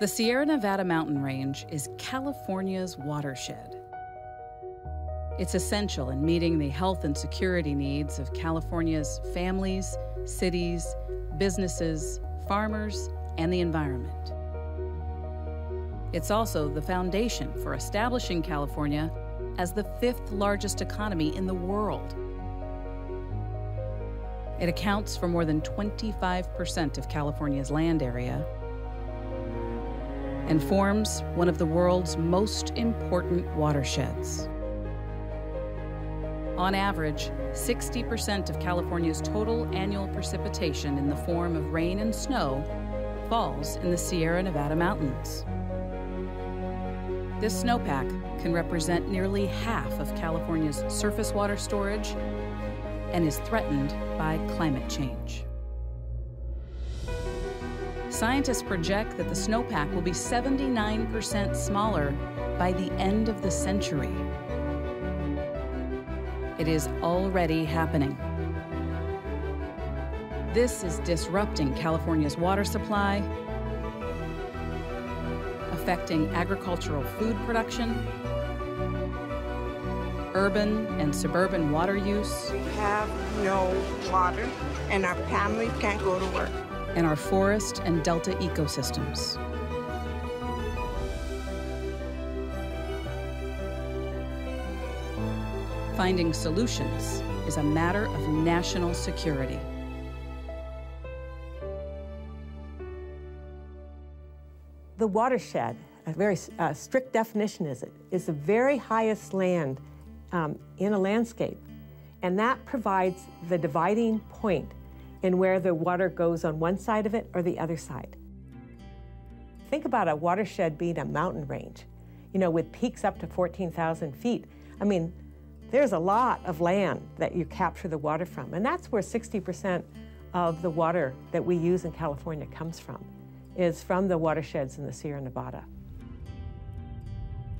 The Sierra Nevada mountain range is California's watershed. It's essential in meeting the health and security needs of California's families, cities, businesses, farmers, and the environment. It's also the foundation for establishing California as the fifth largest economy in the world. It accounts for more than 25% of California's land area and forms one of the world's most important watersheds. On average, 60% of California's total annual precipitation in the form of rain and snow falls in the Sierra Nevada mountains. This snowpack can represent nearly half of California's surface water storage and is threatened by climate change. Scientists project that the snowpack will be 79% smaller by the end of the century. It is already happening. This is disrupting California's water supply, affecting agricultural food production, urban and suburban water use. We have no water, and our families can't go to work and our forest and delta ecosystems. Finding solutions is a matter of national security. The watershed, a very uh, strict definition is it, is the very highest land um, in a landscape. And that provides the dividing point and where the water goes on one side of it or the other side. Think about a watershed being a mountain range, you know, with peaks up to 14,000 feet. I mean, there's a lot of land that you capture the water from, and that's where 60% of the water that we use in California comes from, is from the watersheds in the Sierra Nevada.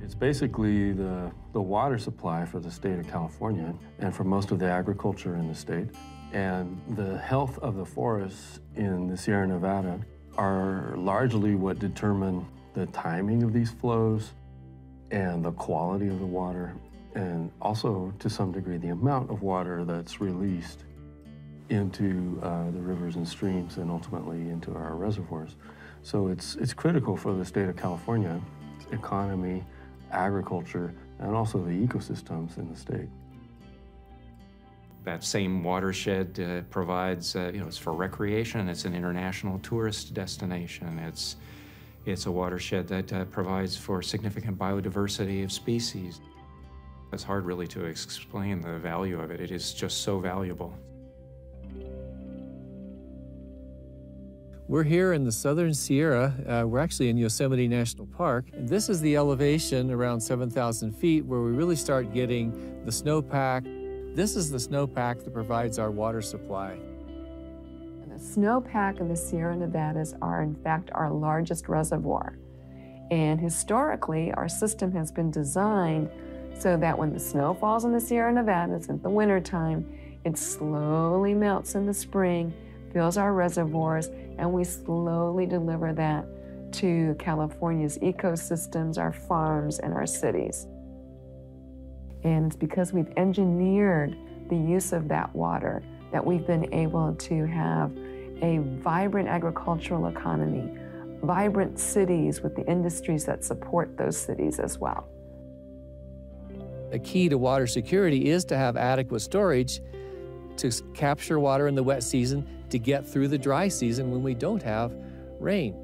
It's basically the, the water supply for the state of California and for most of the agriculture in the state. And the health of the forests in the Sierra Nevada are largely what determine the timing of these flows and the quality of the water, and also to some degree the amount of water that's released into uh, the rivers and streams and ultimately into our reservoirs. So it's, it's critical for the state of California, economy, agriculture, and also the ecosystems in the state that same watershed uh, provides, uh, you know, it's for recreation. It's an international tourist destination. It's it's a watershed that uh, provides for significant biodiversity of species. It's hard really to explain the value of it. It is just so valuable. We're here in the southern Sierra. Uh, we're actually in Yosemite National Park. And this is the elevation around 7,000 feet where we really start getting the snowpack, this is the snowpack that provides our water supply. The snowpack of the Sierra Nevadas are, in fact, our largest reservoir. And historically, our system has been designed so that when the snow falls in the Sierra Nevadas in the wintertime, it slowly melts in the spring, fills our reservoirs, and we slowly deliver that to California's ecosystems, our farms, and our cities. And it's because we've engineered the use of that water that we've been able to have a vibrant agricultural economy, vibrant cities with the industries that support those cities as well. A key to water security is to have adequate storage to capture water in the wet season to get through the dry season when we don't have rain.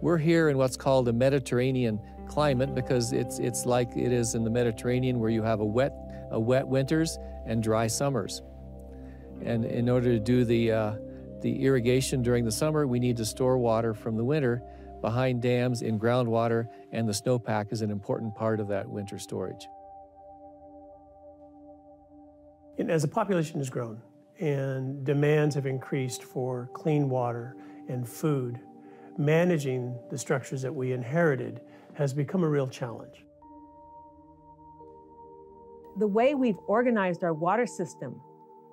We're here in what's called a Mediterranean climate because it's, it's like it is in the Mediterranean where you have a wet, a wet winters and dry summers. And in order to do the, uh, the irrigation during the summer, we need to store water from the winter behind dams in groundwater, and the snowpack is an important part of that winter storage. And as the population has grown and demands have increased for clean water and food, managing the structures that we inherited has become a real challenge. The way we've organized our water system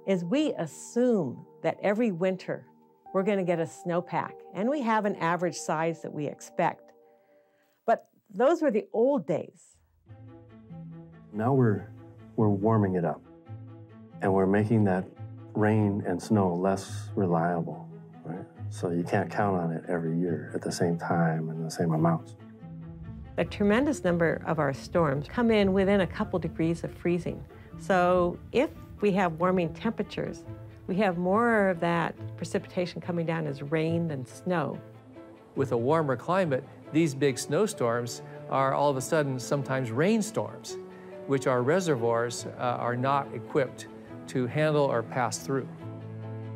is we assume that every winter we're going to get a snowpack. And we have an average size that we expect. But those were the old days. Now we're, we're warming it up and we're making that rain and snow less reliable, right? So you can't count on it every year at the same time and the same amounts. A tremendous number of our storms come in within a couple degrees of freezing. So if we have warming temperatures, we have more of that precipitation coming down as rain than snow. With a warmer climate, these big snowstorms are all of a sudden sometimes rainstorms, which our reservoirs uh, are not equipped to handle or pass through.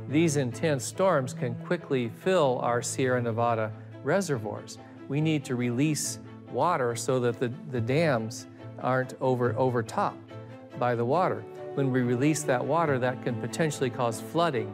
These intense storms can quickly fill our Sierra Nevada reservoirs. We need to release water so that the, the dams aren't over, overtopped by the water. When we release that water, that can potentially cause flooding